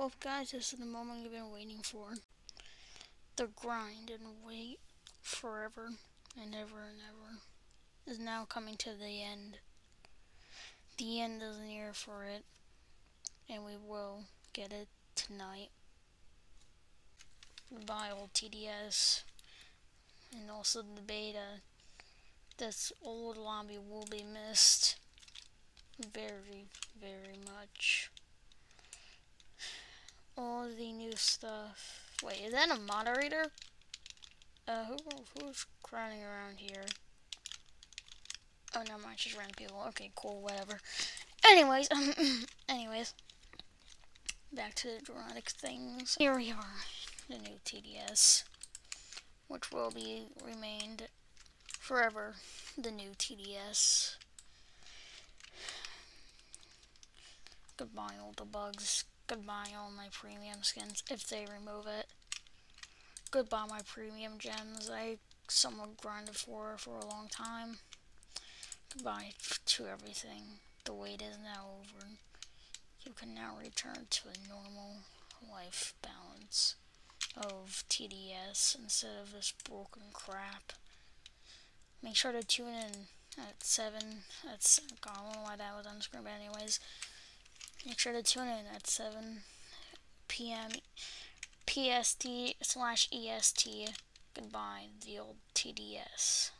Well, guys, this is the moment you've been waiting for. The grind and wait forever and ever and ever is now coming to the end. The end is near for it, and we will get it tonight. Goodbye, old TDS, and also the beta. This old lobby will be missed very, very much all the new stuff. Wait, is that a moderator? Uh, who, who's running around here? Oh, no, mind, just random people. Okay, cool, whatever. Anyways, um, anyways, back to the dramatic things. Here we are, the new TDS, which will be remained forever the new TDS. Goodbye, all the bugs. Goodbye all my premium skins, if they remove it. Goodbye my premium gems I somewhat grinded for for a long time. Goodbye to everything. The wait is now over. You can now return to a normal life balance of TDS instead of this broken crap. Make sure to tune in at 7. That's, God, I don't know why that was on screen, but anyways. Make sure to tune in at 7 p.m. PST slash EST. Goodbye, the old TDS.